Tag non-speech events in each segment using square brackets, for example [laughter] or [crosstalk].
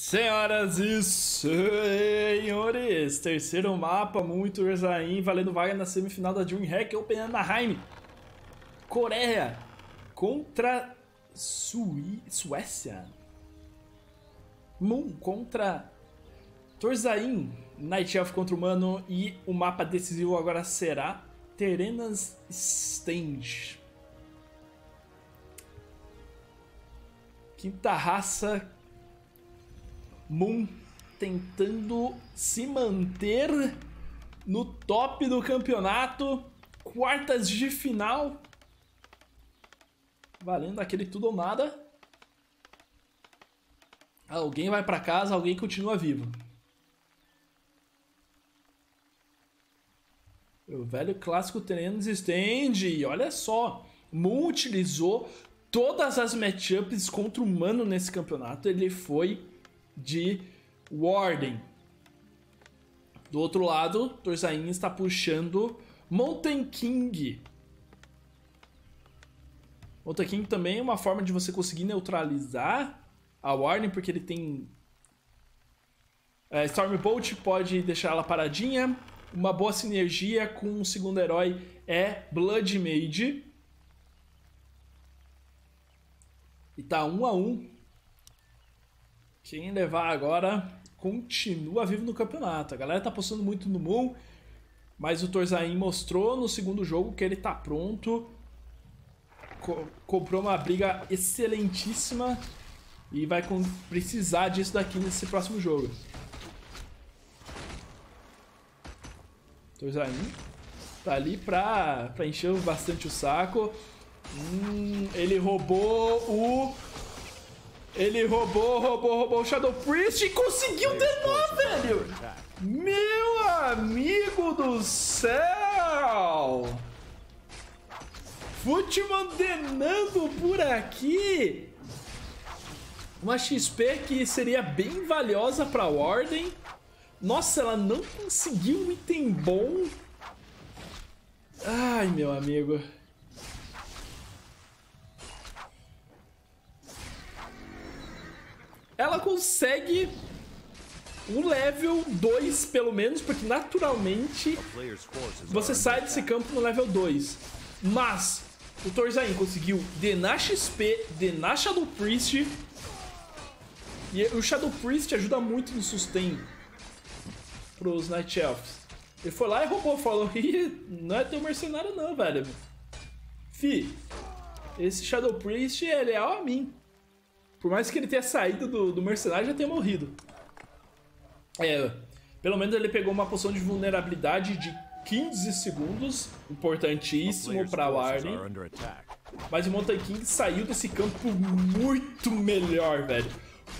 Senhoras e senhores, terceiro mapa, muito Urzain, valendo vaga na semifinal da DreamHack Open Anaheim. Coreia contra Sui... Suécia. Moon contra Torzain. Night Elf contra o Mano. E o mapa decisivo agora será Terenas Stand. Quinta raça Moon tentando se manter no top do campeonato. Quartas de final. Valendo aquele tudo ou nada. Alguém vai para casa, alguém continua vivo. O velho clássico Terenos Stand. Olha só. Moon utilizou todas as matchups contra o Mano nesse campeonato. Ele foi de Warden. Do outro lado, Torzain está puxando Mountain King. Mountain King também é uma forma de você conseguir neutralizar a Warden, porque ele tem... É, Stormbolt pode deixar ela paradinha. Uma boa sinergia com o segundo herói é Blood Mage. E tá um a um quem levar agora continua vivo no campeonato. A galera tá apostando muito no Moon, mas o Torzain mostrou no segundo jogo que ele tá pronto. Co comprou uma briga excelentíssima e vai precisar disso daqui nesse próximo jogo. Torzain tá ali pra, pra encher bastante o saco. Hum, ele roubou o ele roubou, roubou, roubou o Shadow Priest e conseguiu denar, velho! Meu amigo do céu! Footman denando por aqui! Uma XP que seria bem valiosa pra Warden. Nossa, ela não conseguiu um item bom. Ai, meu amigo. Ela consegue um level 2 pelo menos, porque naturalmente você sai desse campo no level 2. Mas o Torzain conseguiu Denar XP, Denar Shadow Priest. E o Shadow Priest ajuda muito no sustain pros Night Elves. Ele foi lá e roubou, falou, [laughs] não é teu mercenário não, velho. Fi, esse Shadow Priest é leal a mim. Por mais que ele tenha saído do, do mercenário, já tenha morrido. É, pelo menos ele pegou uma poção de vulnerabilidade de 15 segundos, importantíssimo para Warden. Mas o Mountain King saiu desse campo muito melhor, velho.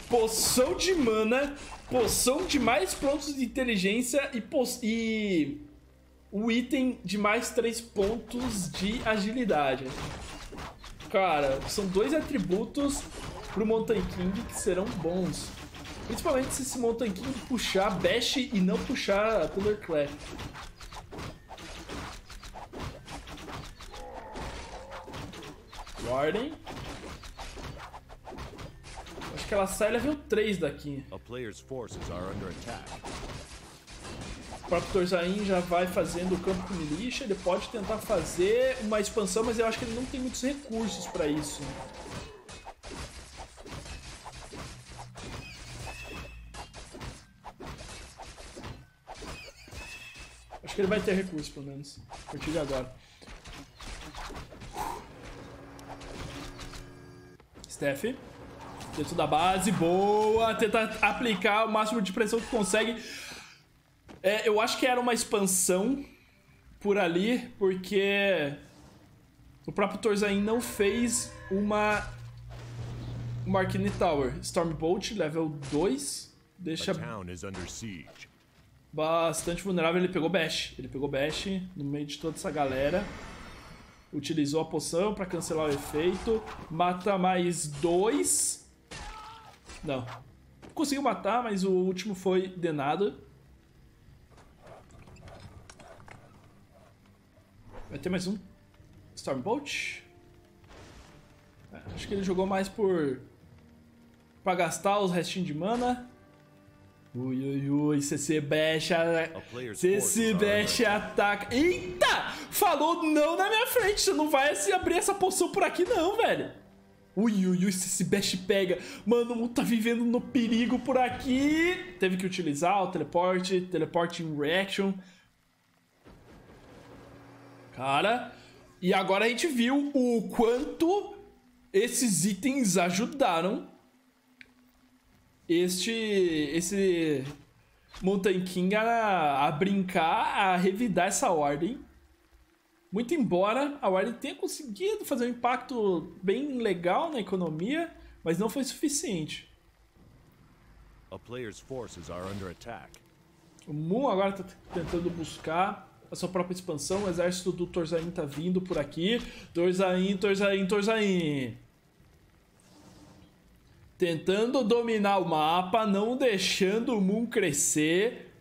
Poção de mana, poção de mais pontos de inteligência e, e o item de mais 3 pontos de agilidade. Cara, são dois atributos pro Mountain King que serão bons. Principalmente se esse Mountain King puxar Bash e não puxar Thunderclap. Warden. Acho que ela sai level 3 daqui. O próprio Torzain já vai fazendo o campo com militia. Ele pode tentar fazer uma expansão, mas eu acho que ele não tem muitos recursos para isso. Que ele vai ter recurso, pelo menos. A partir de agora. Steph. Dentro da base. Boa. Tenta aplicar o máximo de pressão que consegue. É, eu acho que era uma expansão por ali, porque o próprio Torzain não fez uma Markini Tower. Stormbolt, level 2. Deixa bastante vulnerável. Ele pegou Bash. Ele pegou Bash no meio de toda essa galera. Utilizou a poção para cancelar o efeito. Mata mais dois. Não. Conseguiu matar, mas o último foi denado. Vai ter mais um. Stormbolt. É, acho que ele jogou mais por pra gastar os restinhos de mana. Ui, ui, ui, CC Bash, CC Bash ataca. Eita! Falou não na minha frente, você não vai assim, abrir essa poção por aqui não, velho. Ui, ui, ui, CC Bash pega. Mano, o mundo tá vivendo no perigo por aqui. Teve que utilizar o teleporte, teleporte em reaction. Cara, e agora a gente viu o quanto esses itens ajudaram este esse Mountain King a, a brincar, a revidar essa ordem. Muito embora a ordem tenha conseguido fazer um impacto bem legal na economia, mas não foi suficiente. O Moon agora está tentando buscar a sua própria expansão. O exército do Torzain tá vindo por aqui. Torzain, Torzain, Torzain. Tentando dominar o mapa, não deixando o Moon crescer.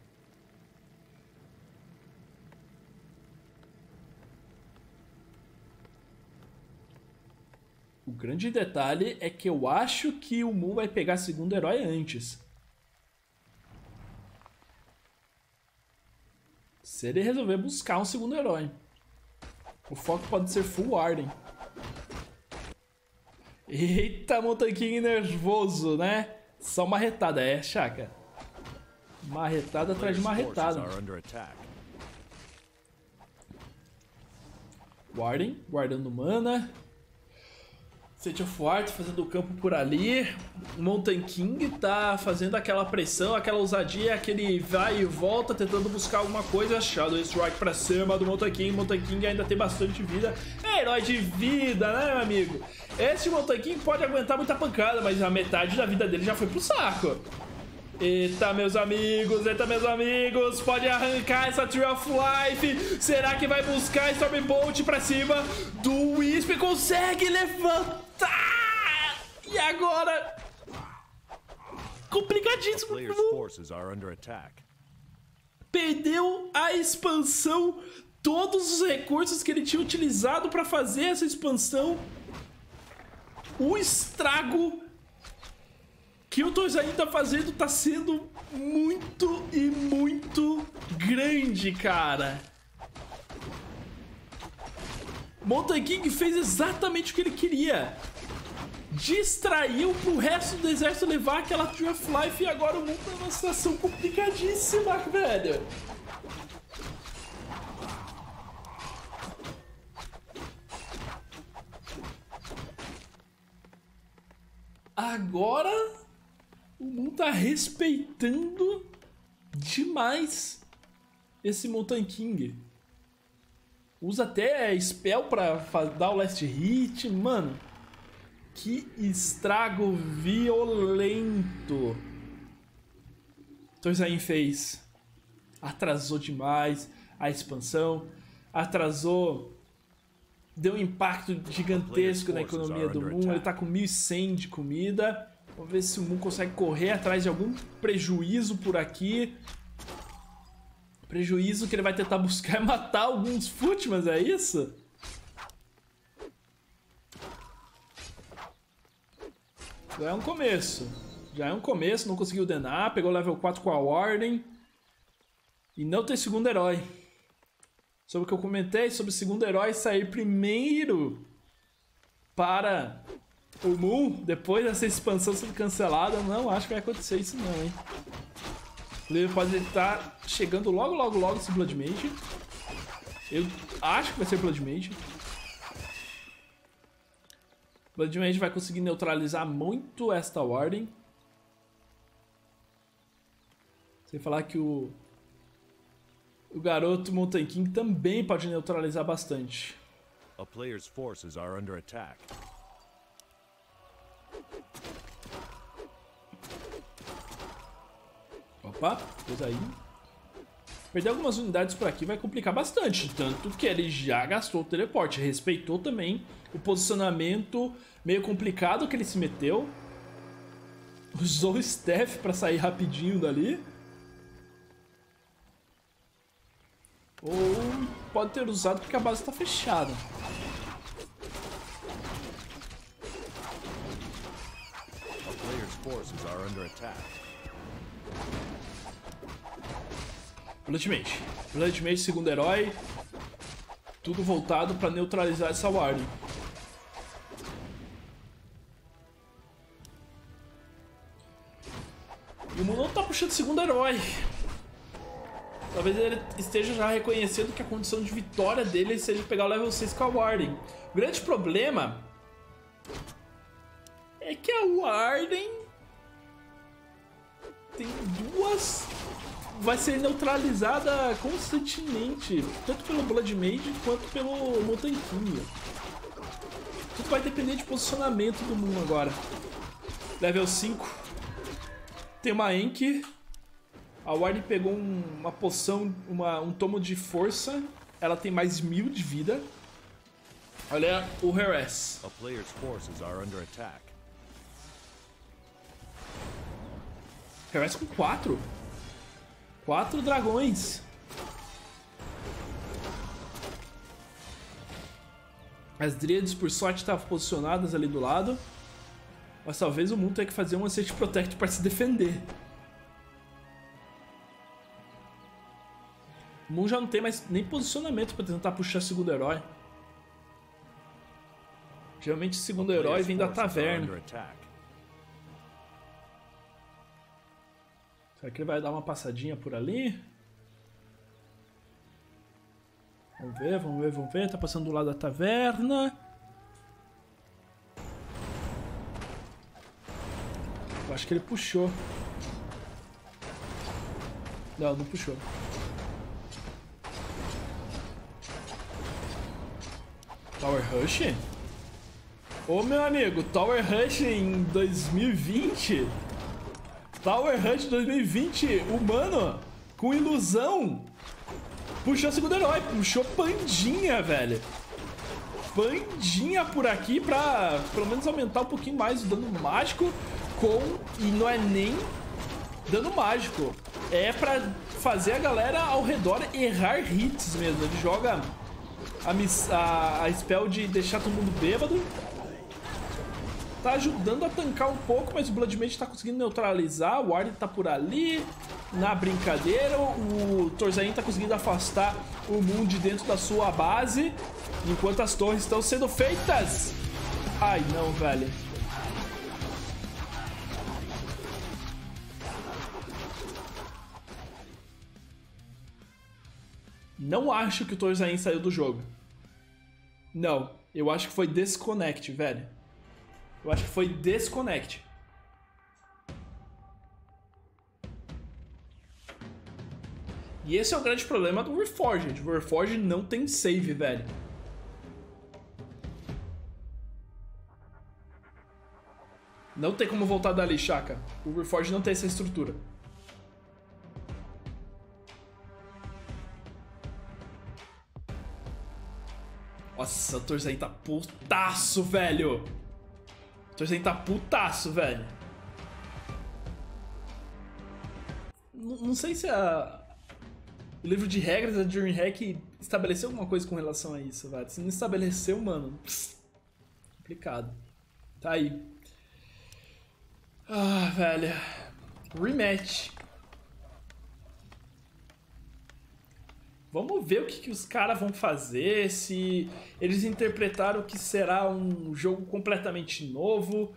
O grande detalhe é que eu acho que o Moon vai pegar segundo herói antes. Se ele resolver buscar um segundo herói. O foco pode ser Full Arden. Eita, Montanquinho nervoso, né? Só marretada, é, Chaka. Marretada atrás de marretada. Warden, guardando mana. State of Art fazendo o campo por ali. Mountain King tá fazendo aquela pressão, aquela ousadia, aquele vai e volta, tentando buscar alguma coisa. Shadow Strike pra cima do Mountain King. Mountain King ainda tem bastante vida. É herói de vida, né, meu amigo? Esse Mountain King pode aguentar muita pancada, mas a metade da vida dele já foi pro saco. Eita, meus amigos, eita, meus amigos, pode arrancar essa Tree of Life. Será que vai buscar Stormbolt pra cima do Wisp? Consegue levantar! E agora... Complicadíssimo. Perdeu a expansão, todos os recursos que ele tinha utilizado pra fazer essa expansão. O estrago que o Torzain tá fazendo tá sendo muito e muito grande, cara. Mountain King fez exatamente o que ele queria. Distraiu pro resto do exército levar aquela Tree of Life e agora o mundo tá numa situação complicadíssima, velho. Agora o mundo tá respeitando demais esse Mountain King. Usa até spell pra dar o last hit. Mano, que estrago violento. Torzain fez. Atrasou demais a expansão. Atrasou. Deu um impacto gigantesco na economia do mundo. Ele tá com 1.100 de comida. Vamos ver se o Moon consegue correr atrás de algum prejuízo por aqui. Prejuízo que ele vai tentar buscar é matar alguns Footmans, é isso? Já é um começo. Já é um começo, não conseguiu denar, pegou level 4 com a Warden. E não tem segundo herói. Sobre o que eu comentei, sobre o segundo herói sair primeiro para o Moon, depois dessa expansão sendo cancelada, não acho que vai acontecer isso não, hein. Ele pode estar chegando logo, logo, logo esse Blood Mage. Eu acho que vai ser Blood Mage. Blood Mage vai conseguir neutralizar muito esta Warden. Sem falar que o... O garoto Mountain King também pode neutralizar bastante. A player's forces are under attack. Opa, coisa aí. Perder algumas unidades por aqui vai complicar bastante, tanto que ele já gastou o teleporte, respeitou também o posicionamento meio complicado que ele se meteu. Usou o Steph para sair rapidinho dali. Ou pode ter usado porque a base está fechada. forces are under attack. Bloodmage. Bloodmage, segundo herói. Tudo voltado para neutralizar essa Warden. E o Mundo tá puxando segundo herói. Talvez ele esteja já reconhecendo que a condição de vitória dele seja pegar o level 6 com a Warden. O grande problema é que a Warden tem duas... Vai ser neutralizada constantemente, tanto pelo Blood Mage quanto pelo Montanquinho. Tudo vai depender de posicionamento do Moon agora. Level 5. Tem uma Enki a Warden pegou um, uma poção, uma, um tomo de força. Ela tem mais mil de vida. Olha o Harass. A player's forces are under attack. Harass com quatro. Quatro dragões. As Dríades, por sorte, estavam posicionadas ali do lado. Mas talvez o mundo tenha que fazer um Asset Protect para se defender. O Moon já não tem mais nem posicionamento pra tentar puxar segundo herói. Geralmente o segundo herói vem da taverna. Será que ele vai dar uma passadinha por ali? Vamos ver, vamos ver, vamos ver. Tá passando do lado da taverna. Eu acho que ele puxou. Não, não puxou. Tower Rush? Ô meu amigo, Tower Rush em 2020? Tower Rush 2020, humano, com ilusão. Puxou o segundo herói, puxou Pandinha, velho. Pandinha por aqui pra pelo menos aumentar um pouquinho mais o dano mágico com... E não é nem dano mágico. É pra fazer a galera ao redor errar hits mesmo. Ele joga a, a, a spell de deixar todo mundo bêbado. Tá ajudando a tancar um pouco, mas o Blood Mage tá conseguindo neutralizar. O Warden tá por ali. Na brincadeira, o Torzain tá conseguindo afastar o Moon de dentro da sua base. Enquanto as torres estão sendo feitas. Ai, não, velho. Não acho que o Torzain saiu do jogo. Não, eu acho que foi Disconnect, velho. Eu acho que foi Disconnect. E esse é o grande problema do Reforged. O Reforged não tem save, velho. Não tem como voltar dali, Chaka. O Reforged não tem essa estrutura. Nossa, o Torzain tá putaço, velho. O Torzain tá putaço, velho. Não sei se a... o livro de regras da DreamHack estabeleceu alguma coisa com relação a isso, velho. Se não estabeleceu, mano... Pss, complicado. Tá aí. Ah, velho. Rematch. Vamos ver o que, que os caras vão fazer, se eles interpretaram que será um jogo completamente novo.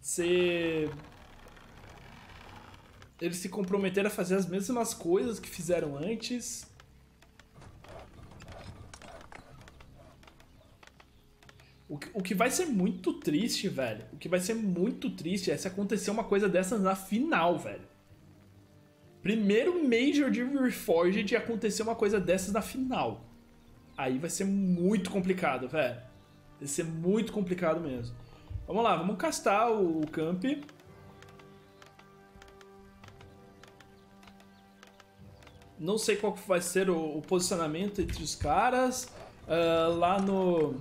Se eles se comprometeram a fazer as mesmas coisas que fizeram antes. O que, o que vai ser muito triste, velho. O que vai ser muito triste é se acontecer uma coisa dessas na final, velho. Primeiro Major de Reforged e acontecer uma coisa dessas na final. Aí vai ser muito complicado, velho. Vai ser muito complicado mesmo. Vamos lá, vamos castar o camp. Não sei qual vai ser o, o posicionamento entre os caras. Uh, lá no...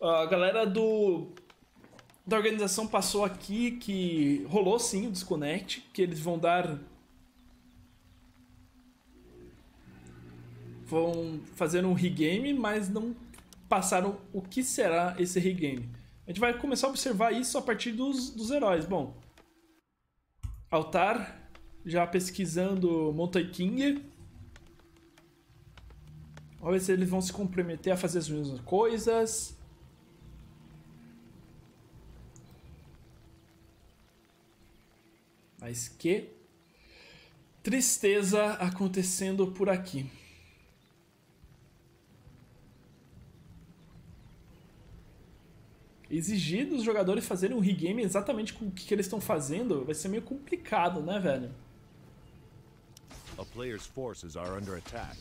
A galera do da organização passou aqui que rolou sim o desconnect, que eles vão dar. Vão fazer um regame, mas não passaram o que será esse regame. A gente vai começar a observar isso a partir dos, dos heróis. Bom, Altar, já pesquisando Mountain King. Vamos ver se eles vão se comprometer a fazer as mesmas coisas. Mas que tristeza acontecendo por aqui. Exigir dos jogadores fazerem um regame exatamente com o que, que eles estão fazendo vai ser meio complicado, né, velho? A player's forces are under attack.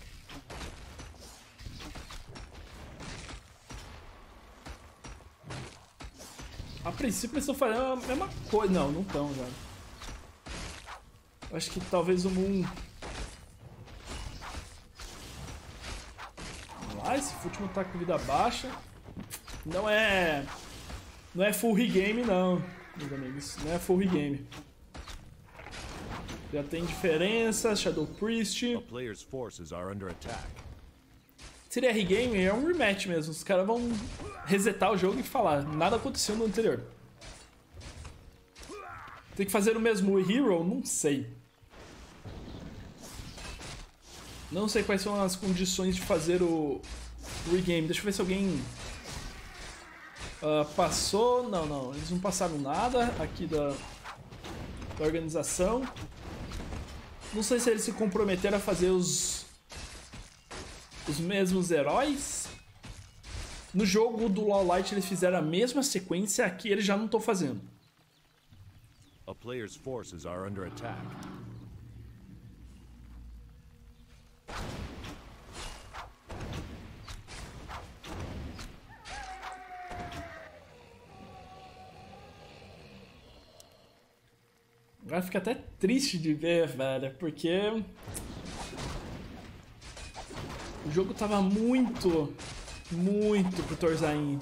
A princípio eles estão fazendo a mesma coisa. Não, não estão, velho. Acho que talvez o Moon... Vamos lá, esse último tá com vida baixa. Não é... Não é full regame, não, meus amigos. Não é full regame. Já tem diferença, Shadow Priest. Seria regame, é um rematch mesmo. Os caras vão resetar o jogo e falar, nada aconteceu no anterior. Tem que fazer o mesmo Hero? Não sei. Não sei quais são as condições de fazer o regame. Deixa eu ver se alguém uh, passou. Não, não. Eles não passaram nada aqui da, da organização. Não sei se eles se comprometeram a fazer os os mesmos heróis. No jogo do LoL Light eles fizeram a mesma sequência, aqui eles já não estão fazendo. A player's forces are under attack. Agora fica até triste de ver, velho, porque o jogo tava muito, muito pro Torzain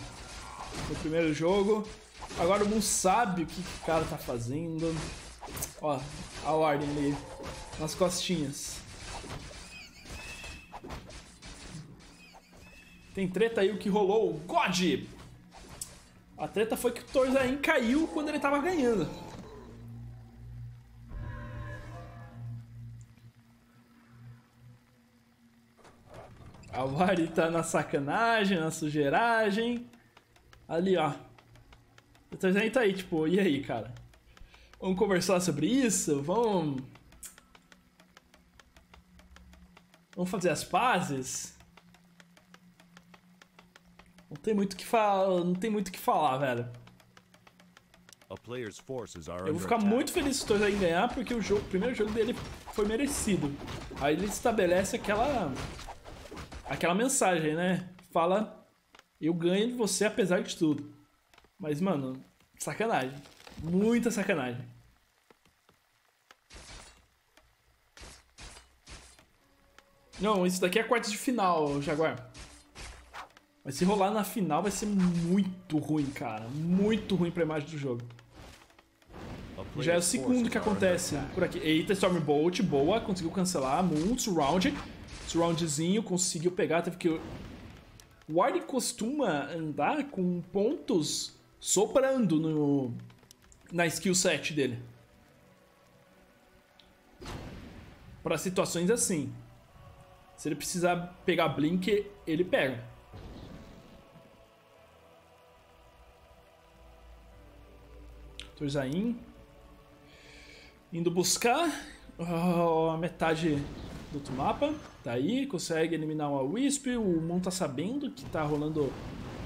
no primeiro jogo. Agora o Moon sabe o que, que o cara tá fazendo. Ó, a ordem ali nas costinhas. Tem treta aí o que rolou. God! A treta foi que o Torzain caiu quando ele tava ganhando. A Wari tá na sacanagem, na sujeiragem. Ali, ó. O Tarzan tá aí, tipo, e aí, cara? Vamos conversar sobre isso? Vamos... Vamos fazer as pazes? Não tem muito que falar, não tem muito que falar, velho. Eu vou ficar muito feliz se o Tarzan ganhar, porque o, jogo, o primeiro jogo dele foi merecido. Aí ele estabelece aquela aquela mensagem, né? Fala, eu ganho de você apesar de tudo. Mas, mano, sacanagem. Muita sacanagem. Não, isso daqui é quartos de final, Jaguar. Mas se rolar na final vai ser muito ruim, cara. Muito ruim pra imagem do jogo. Já é o segundo que acontece por aqui. Eita, Stormbolt, boa, conseguiu cancelar. Moon, Surround. Surroundzinho, conseguiu pegar, teve que... O Ward costuma andar com pontos soprando no, na skill set dele. Para situações assim. Se ele precisar pegar Blink, ele pega. Torzain. Indo buscar oh, a metade do outro mapa. Tá aí, consegue eliminar uma Wisp. O Moon tá sabendo que tá rolando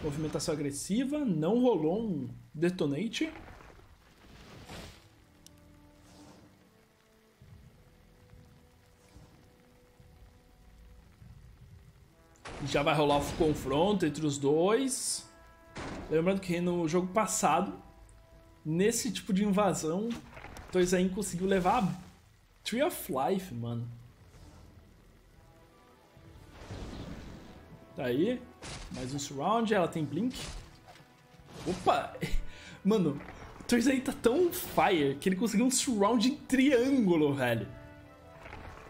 movimentação agressiva. Não rolou um Detonate. Já vai rolar o confronto entre os dois. Lembrando que no jogo passado, nesse tipo de invasão, Toizain conseguiu levar Tree of Life, mano. Tá aí. Mais um surround. Ela tem blink. Opa! [laughs] Mano, o aí tá tão fire que ele conseguiu um surround em triângulo, velho.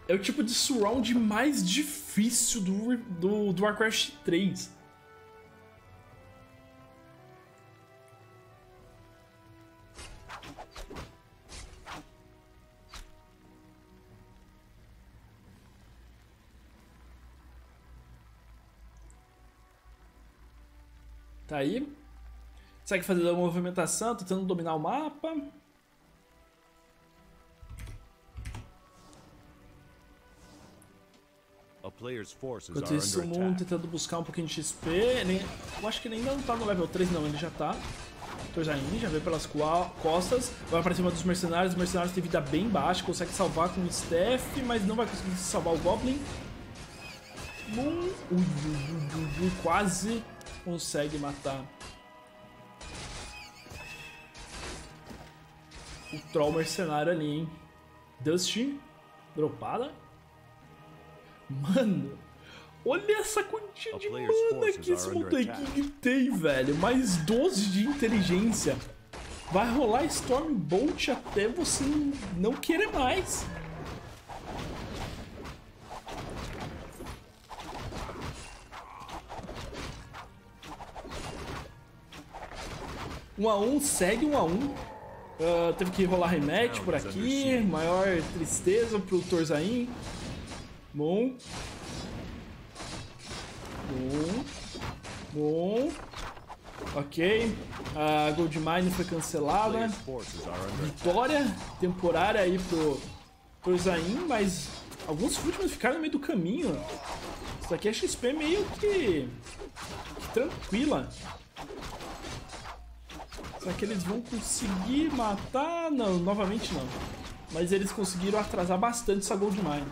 É o tipo de surround mais difícil do, do, do Warcraft 3. Tá aí. Segue fazendo a movimentação, tentando dominar o mapa. Enquanto isso, o Moon tentando buscar um pouquinho de XP. Ele, eu acho que ele ainda não tá no level 3, não, ele já tá. Torjain já veio pelas costas, vai pra cima dos mercenários. Os mercenários têm vida bem baixa, consegue salvar com o Steph, mas não vai conseguir salvar o Goblin. Moon ui, ui, ui, quase consegue matar o Troll mercenário ali, hein? Dusty, dropada. Mano, olha essa quantia de mana que esse molequinho tem, velho. Mais 12 de inteligência. Vai rolar Stormbolt até você não querer mais. Um a um, segue um a um. Uh, teve que rolar rematch por aqui. Maior tristeza pro Torzain. Bom. Bom. Bom. Ok. A Goldmine foi cancelada. Vitória temporária aí pro, pro Zain, mas alguns Footman ficaram no meio do caminho. Isso aqui é XP meio que, que tranquila. Será que eles vão conseguir matar? Não, novamente não. Mas eles conseguiram atrasar bastante essa Goldmine.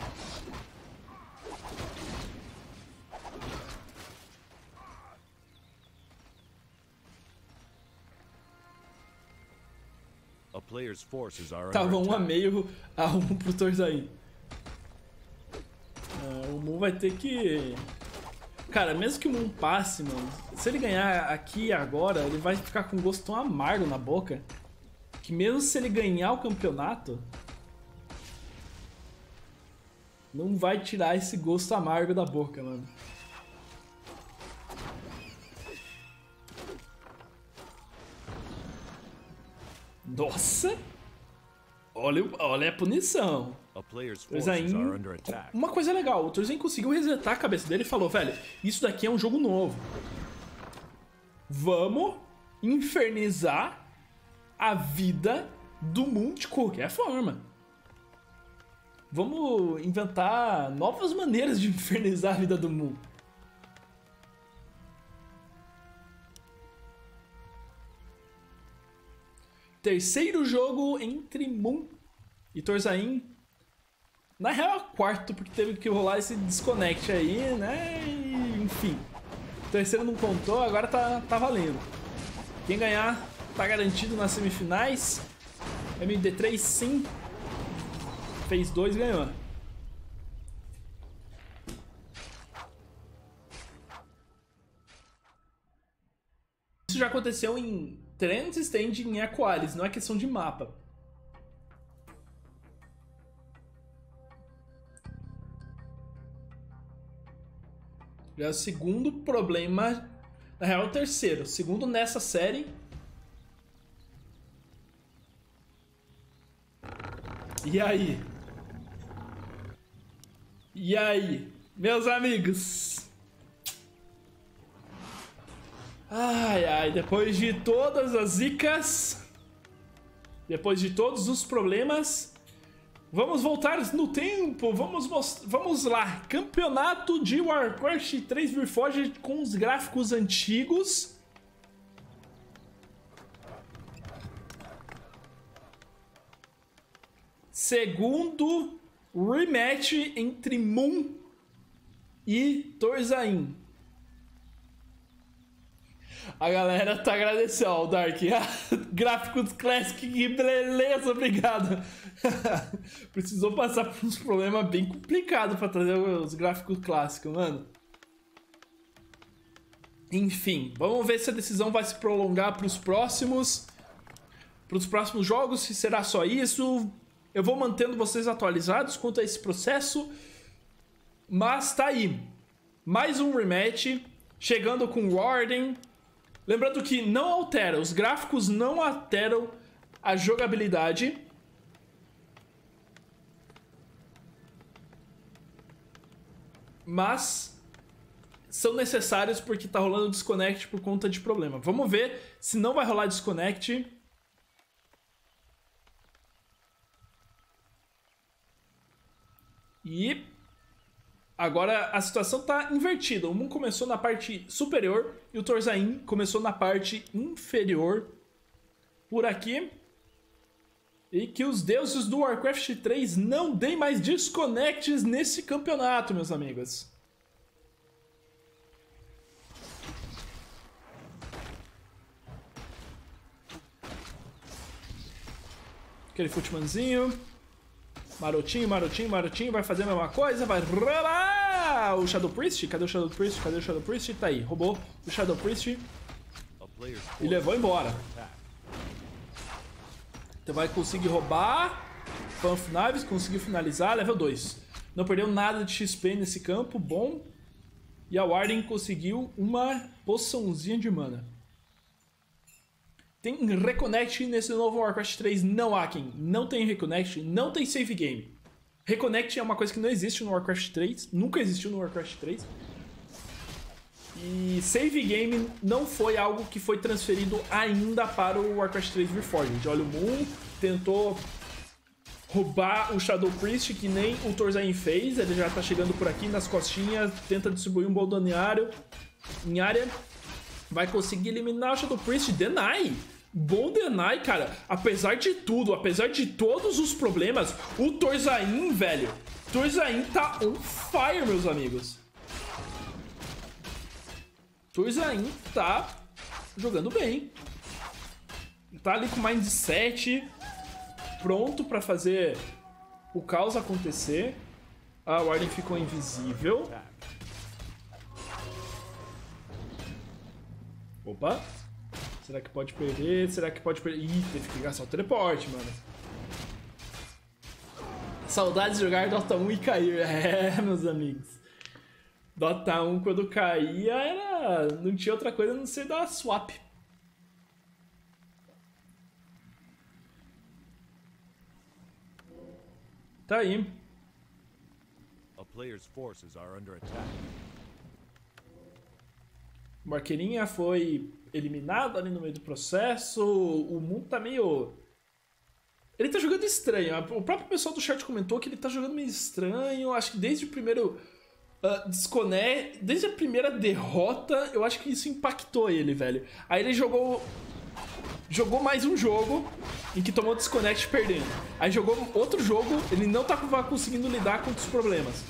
Tava um a meio a um pro Torzain. É, o Moon vai ter que... Cara, mesmo que o Moon passe, mano, se ele ganhar aqui e agora, ele vai ficar com um gosto tão amargo na boca que mesmo se ele ganhar o campeonato, não vai tirar esse gosto amargo da boca, mano. Nossa! Olha, olha a punição. Torzain, uma coisa legal, o Torzain conseguiu resetar a cabeça dele e falou, velho, isso daqui é um jogo novo. Vamos infernizar a vida do mundo de qualquer forma. Vamos inventar novas maneiras de [laughs] infernizar a vida do mundo. Terceiro jogo entre Moon e Torzain. Na real é quarto, porque teve que rolar esse desconect aí, né? E, enfim. O terceiro não contou, agora tá, tá valendo. Quem ganhar tá garantido nas semifinais. MD3 sim. Fez dois ganhou. Isso já aconteceu em Trends Stand em Aqualis, não é questão de mapa. É o segundo problema. Na real, é o terceiro. Segundo nessa série. E aí? E aí? Meus amigos? Ai, ai, depois de todas as zicas, depois de todos os problemas, vamos voltar no tempo, vamos, vamos lá. Campeonato de Warcraft 3 Reforged com os gráficos antigos. Segundo rematch entre Moon e Torzain. A galera tá agradecendo, ó, o Dark. [laughs] Gráficos Classic, que beleza, obrigado. [laughs] Precisou passar por uns problemas bem complicados pra trazer os gráficos clássicos, mano. Enfim, vamos ver se a decisão vai se prolongar para os próximos para os próximos jogos, se será só isso. Eu vou mantendo vocês atualizados quanto a esse processo. Mas tá aí. Mais um rematch, chegando com Warden, Lembrando que não altera, os gráficos não alteram a jogabilidade. Mas são necessários porque tá rolando desconnect por conta de problema. Vamos ver se não vai rolar desconnect. E agora a situação tá invertida. O Moon começou na parte superior e o Torzain começou na parte inferior por aqui. E que os deuses do Warcraft 3 não deem mais desconectes nesse campeonato, meus amigos. Aquele footmanzinho. Marotinho, marotinho, marotinho. Vai fazer a mesma coisa. Vai o Shadow Priest. Cadê o Shadow Priest? Cadê o Shadow Priest? Tá aí. Roubou o Shadow Priest. E levou embora. Então vai conseguir roubar. Panf Naves conseguiu finalizar. Level 2. Não perdeu nada de XP nesse campo. Bom. E a Warden conseguiu uma poçãozinha de mana. Tem Reconnect nesse novo Warcraft 3? Não, Akin. Não tem Reconnect, não tem save game. Reconnect é uma coisa que não existe no Warcraft 3, nunca existiu no Warcraft 3. E save game não foi algo que foi transferido ainda para o Warcraft 3 Reforged. Olha, o Moon tentou roubar o Shadow Priest, que nem o Torzain fez. Ele já tá chegando por aqui nas costinhas, tenta distribuir um boldoneário em área vai conseguir eliminar o Shadow Priest. Deny. Bom Deny, cara. Apesar de tudo, apesar de todos os problemas, o Torzain, velho. Torzain tá on fire, meus amigos. Torzain tá jogando bem. Tá ali com mindset pronto para fazer o caos acontecer. A Warden ficou invisível. Opa. Será que pode perder? Será que pode perder? Ih, teve que gastar o teleporte, mano. Saudades de jogar Dota 1 e cair. [laughs] É, meus amigos. Dota 1 quando caía era... Não tinha outra coisa a não ser dar swap. Tá aí. A player's forces are under attack. Marqueirinha foi eliminado ali no meio do processo. O mundo tá meio. Ele tá jogando estranho. O próprio pessoal do chat comentou que ele tá jogando meio estranho. Acho que desde o primeiro. Uh. Desde a primeira derrota, eu acho que isso impactou ele, velho. Aí ele jogou. Jogou mais um jogo em que tomou desconnect perdendo. Aí jogou outro jogo, ele não tá conseguindo lidar com os problemas.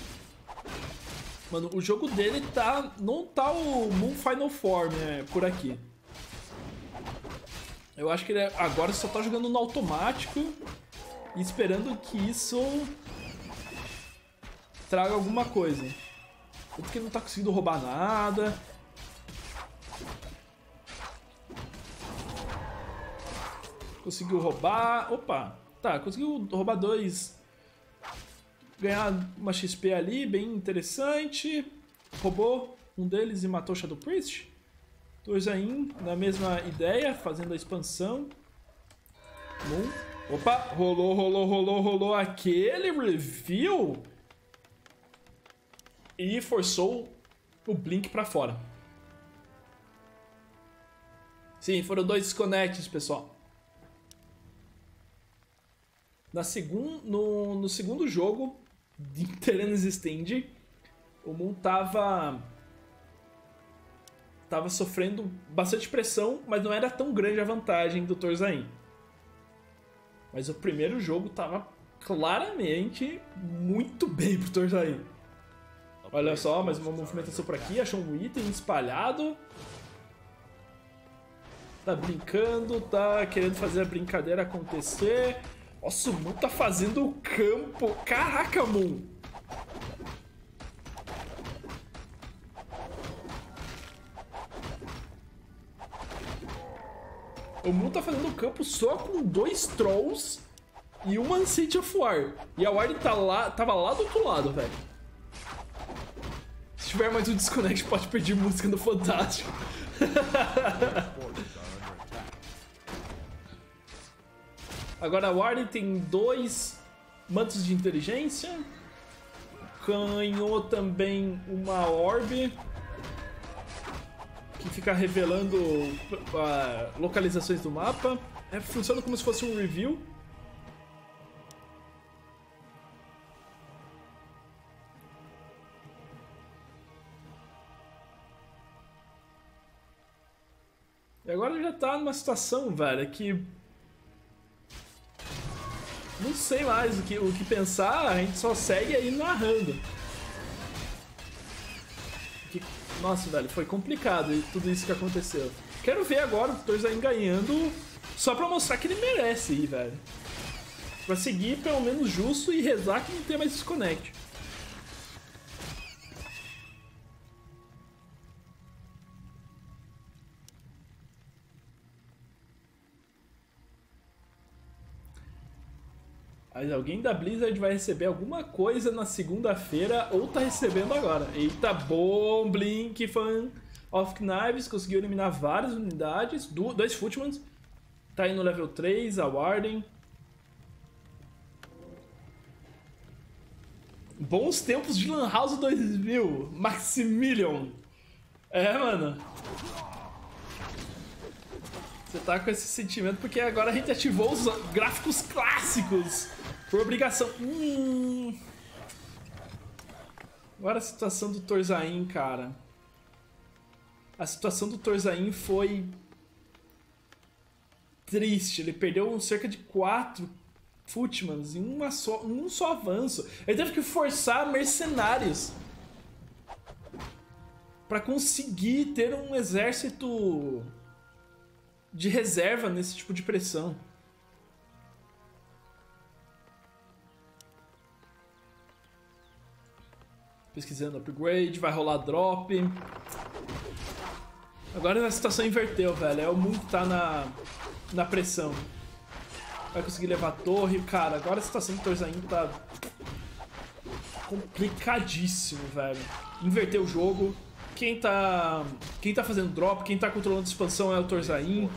Mano, o jogo dele tá. Não tá o Moon Final Form é, por aqui. Eu acho que ele agora só tá jogando no automático e esperando que isso traga alguma coisa. Porque ele não tá conseguindo roubar nada. Conseguiu roubar. Opa! Tá, conseguiu roubar dois ganhar uma XP ali, bem interessante. Roubou um deles e matou Shadow Priest. Torzain, na mesma ideia, fazendo a expansão. Opa, rolou, rolou, rolou, rolou aquele reveal. E forçou o Blink pra fora. Sim, foram dois desconects, pessoal. Na segun, no, no segundo jogo, de [laughs] Tyrannus Stand, o Moon tava tava sofrendo bastante pressão, mas não era tão grande a vantagem do Torzain. Mas o primeiro jogo tava claramente muito bem pro Torzain. Olha só, mais uma movimentação por aqui, achou um item espalhado. Tá brincando, tá querendo fazer a brincadeira acontecer. Nossa, o Moon tá fazendo o campo. Caraca, Moon! O Moon tá fazendo o campo só com dois Trolls e uma Ancient of War. E a Ward tá lá, tava lá do outro lado, velho. Se tiver mais um disconnect, pode perder música no Fantástico. [laughs] Agora a Warden tem dois mantos de inteligência. Ganhou também uma orbe. Que fica revelando uh, localizações do mapa. É, funciona como se fosse um review. E agora já tá numa situação, velho, que. Não sei mais o que, o que pensar, a gente só segue aí narrando. Nossa, velho, foi complicado tudo isso que aconteceu. Quero ver agora o Torzain ganhando só pra mostrar que ele merece ir, velho. Pra seguir pelo menos justo e rezar que não tem mais desconect. Mas alguém da Blizzard vai receber alguma coisa na segunda-feira ou tá recebendo agora. Eita, bom, Blink, fan of Knives, conseguiu eliminar várias unidades, dois Footmans. Tá aí no level 3, a Warden. Bons tempos de Lan House 2000, Maximilian. É, mano. Você tá com esse sentimento porque agora a gente ativou os gráficos clássicos por obrigação. Hum. Agora a situação do Torzain, cara. A situação do Torzain foi triste. Ele perdeu cerca de quatro Footmans em uma só, um só avanço. Ele teve que forçar mercenários para conseguir ter um exército de reserva nesse tipo de pressão. Pesquisando upgrade, vai rolar drop. Agora a situação inverteu, velho. É o mundo que tá na, na pressão. Vai conseguir levar a torre. Cara, agora a situação do Torzain tá complicadíssimo, velho. Inverteu o jogo. Quem tá, quem tá fazendo drop, quem tá controlando a expansão é o Torzain.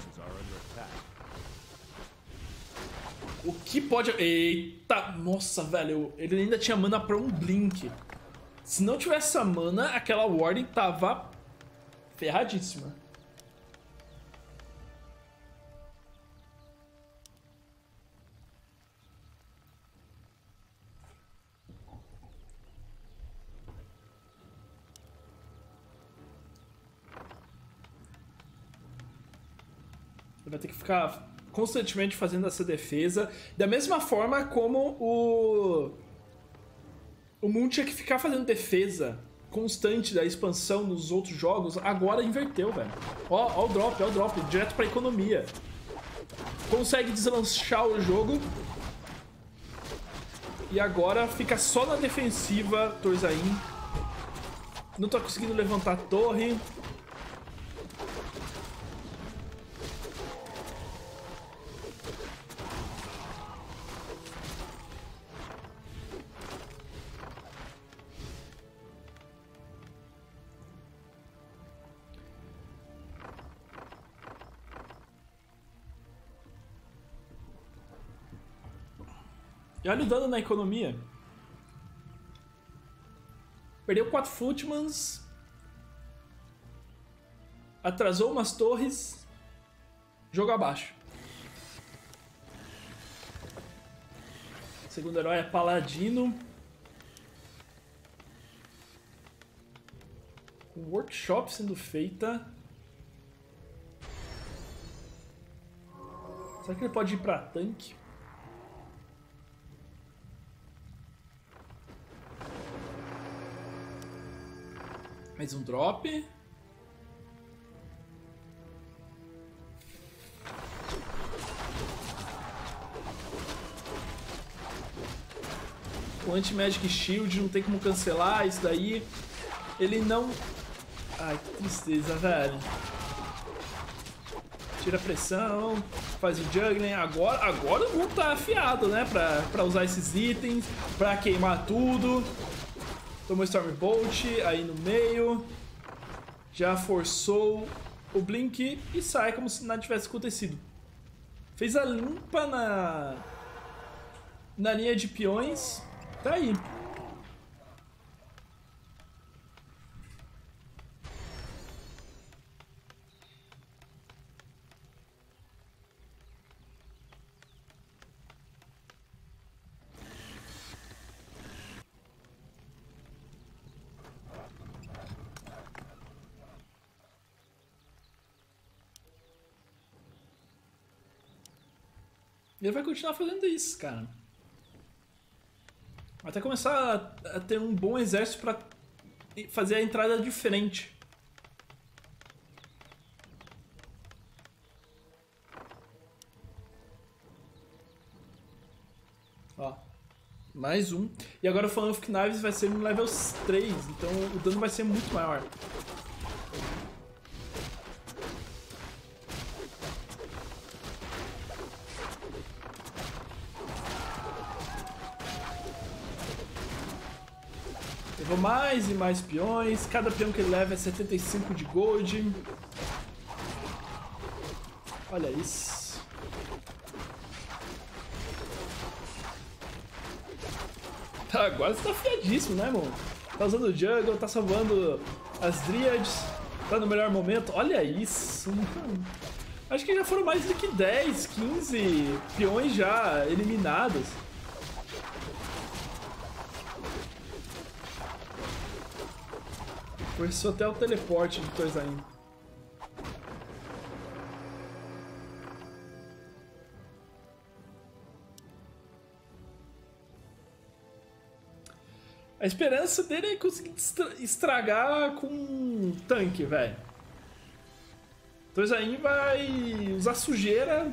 O que pode... Eita, nossa, velho. Ele ainda tinha mana pra um Blink. Se não tivesse essa mana, aquela Warden tava ferradíssima. vai ter que ficar constantemente fazendo essa defesa. Da mesma forma como o o Moon tinha que ficar fazendo defesa constante da expansão nos outros jogos, agora inverteu, velho. Ó, ó o drop, ó o drop, direto pra economia. Consegue deslanchar o jogo. E agora fica só na defensiva, Torzain. Não tá conseguindo levantar a torre. Olha o dano na economia. Perdeu 4 Footmans. Atrasou umas torres. Jogo abaixo. Segundo herói é Paladino. Com workshop sendo feita. Será que ele pode ir pra tanque? Mais um drop. O Anti-Magic Shield não tem como cancelar isso daí. Ele não... Ai, que tristeza, velho. Tira a pressão, faz o juggling. Agora, agora o mundo tá afiado, né? Pra, pra usar esses itens, pra queimar tudo. Tomou Stormbolt aí no meio. Já forçou o Blink e sai como se nada tivesse acontecido. Fez a limpa na, na linha de peões. Tá aí. Ele vai continuar fazendo isso, cara. Até começar a, a ter um bom exército pra fazer a entrada diferente. Ó. Mais um. E agora o Fan of Knives vai ser no level 3, então o dano vai ser muito maior. Mais peões. Cada peão que ele leva é 75 de gold. Olha isso. Tá, agora você tá fiadíssimo, né, irmão? Tá usando o jungle, tá salvando as Dryades. Tá no melhor momento. Olha isso. Acho que já foram mais do que 10, 15 peões já eliminados. Forçou até o teleporte de Torzain. A esperança dele é conseguir estragar com um tanque, velho. Torzain vai usar sujeira.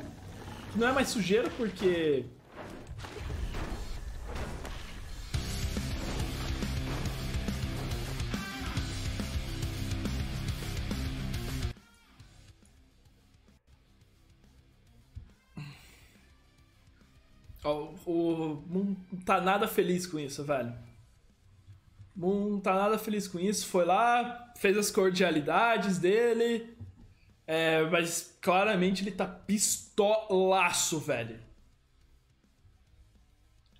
Não é mais sujeira porque O, o Moon tá nada feliz com isso, velho. Moon tá nada feliz com isso. Foi lá, fez as cordialidades dele. É, mas claramente ele tá pistolaço, velho.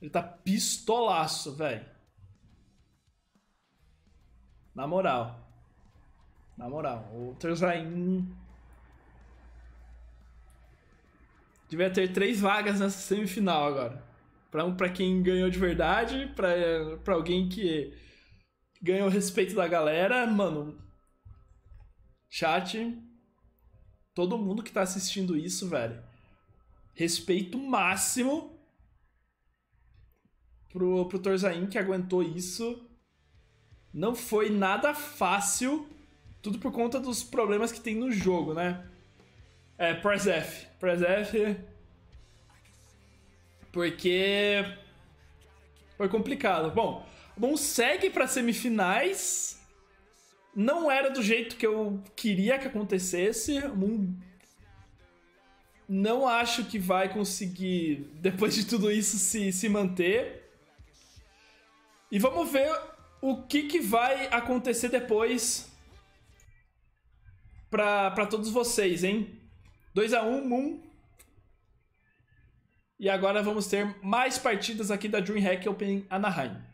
Ele tá pistolaço, velho. Na moral. Na moral. O Terzain Devia ter três vagas nessa semifinal agora. Pra, um, pra quem ganhou de verdade, pra, pra alguém que ganhou o respeito da galera. Mano, chat, todo mundo que tá assistindo isso, velho. Respeito máximo pro, pro Torzain que aguentou isso. Não foi nada fácil. Tudo por conta dos problemas que tem no jogo, né? É, Press F. Press F. Porque. Foi complicado. Bom, bom segue para semifinais. Não era do jeito que eu queria que acontecesse. Não acho que vai conseguir, [laughs] depois de tudo isso, se, se manter. E vamos ver o que, que vai acontecer depois para todos vocês, hein? 2x1, Moon. E agora vamos ter mais partidas aqui da DreamHack Open Anaheim.